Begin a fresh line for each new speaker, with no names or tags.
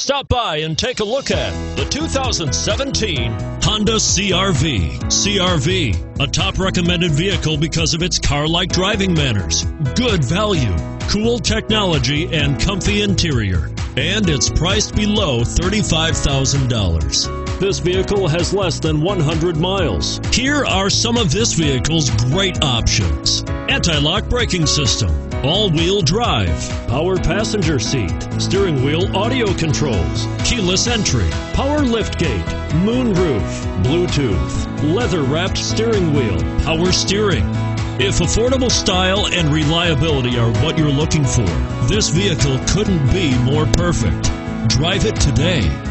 Stop by and take a look at the 2017 Honda CRV. CRV, a top recommended vehicle because of its car like driving manners, good value, cool technology, and comfy interior. And it's priced below $35,000. This vehicle has less than 100 miles. Here are some of this vehicle's great options anti lock braking system all-wheel drive, power passenger seat, steering wheel audio controls, keyless entry, power liftgate, moonroof, Bluetooth, leather-wrapped steering wheel, power steering. If affordable style and reliability are what you're looking for, this vehicle couldn't be more perfect. Drive it today.